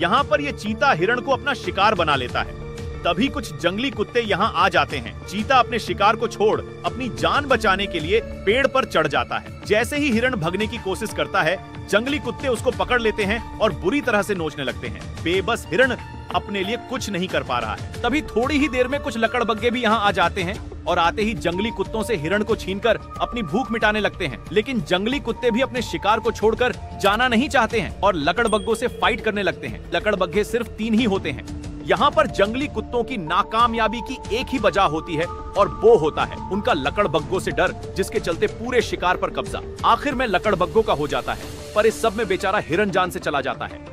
यहाँ पर ये चीता हिरण को अपना शिकार बना लेता है। तभी कुछ जंगली कुत्ते यहाँ आ जाते हैं। चीता अपने शिकार को छोड़ अपनी जान बचाने के लिए पेड़ पर चढ़ जाता है। जैसे ही हिरण भगने की कोशिश करता है, जंगली कुत्ते उसको पकड़ लेते हैं और बुरी तरह से नोचने लगते हैं। बेबस हिरण अपने लिए कुछ नहीं कर पा रहा है। तभी थोड़ी ही देर में कुछ लकड़बग्गे भी यहाँ आ जाते हैं और आते ही जंगली कुत्तों से हिरण को छीनकर अपनी भूख मिटाने लगते हैं। लेकिन जंगली कुत्ते भी अपने शिकार को छोड़कर जाना नहीं चाहते हैं और लकड़बग्गों से फाइट करने लगते हैं। लकड़बग्गे सिर्फ़ तीन ही होते हैं। यहाँ पर जंगली कुत्तों की नाकामयाबी की एक ही वजह होती है और वो होता है उनका लकड़बग्गों से डर, जिसके चलते पूरे शिकार पर कब्जा। आखिर में लकड़बग्गों का हो जाता है, पर इस सब में बेचारा हिरन जान से चला जाता है।